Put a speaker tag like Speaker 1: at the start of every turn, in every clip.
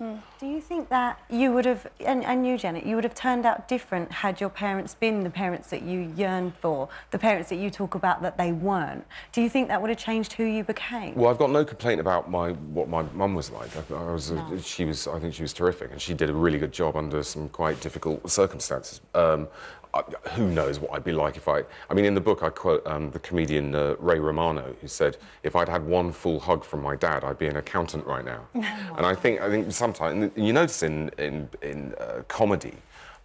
Speaker 1: Do you think that you would have, and, and you, Janet, you would have turned out different had your parents been the parents that you yearned for, the parents that you talk about that they weren't? Do you think that would have changed who you became?
Speaker 2: Well, I've got no complaint about my what my mum was like. I, I was, no. she was, I think she was terrific, and she did a really good job under some quite difficult circumstances. Um, I, who knows what I'd be like if I... I mean, in the book, I quote um, the comedian uh, Ray Romano, who said, if I'd had one full hug from my dad, I'd be an accountant right now. and I think, I think sometimes... You notice in, in, in uh, comedy,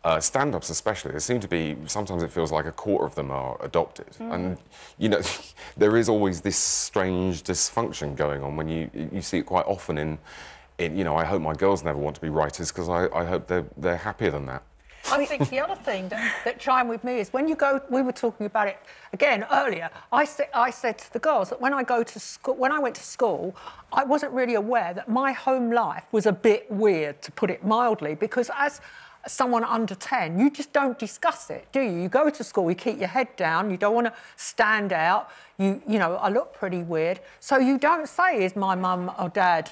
Speaker 2: uh, stand-ups especially, there seem to be, sometimes it feels like a quarter of them are adopted. Mm. And, you know, there is always this strange dysfunction going on when you, you see it quite often in, in, you know, I hope my girls never want to be writers because I, I hope they're, they're happier than that.
Speaker 3: I think the other thing that, that with me is when you go, we were talking about it again earlier. I, sa I said to the girls that when I go to school, when I went to school, I wasn't really aware that my home life was a bit weird, to put it mildly, because as someone under 10, you just don't discuss it, do you? You go to school, you keep your head down, you don't want to stand out, you, you know, I look pretty weird. So you don't say, is my mum or dad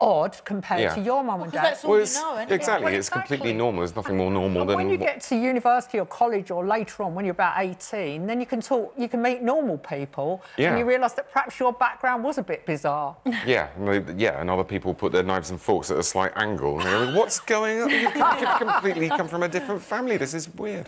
Speaker 3: odd compared yeah. to your mum and dad.
Speaker 4: well, it's, know,
Speaker 2: exactly,
Speaker 4: it?
Speaker 2: well, it's exactly. completely normal. There's nothing more normal
Speaker 3: and
Speaker 2: than
Speaker 3: when you get to university or college or later on when you're about 18, then you can talk, you can meet normal people, yeah. and you realise that perhaps your background was a bit bizarre.
Speaker 2: Yeah, yeah, and other people put their knives and forks at a slight angle, and they're like, "What's going on? You've completely come from a different family. This is weird."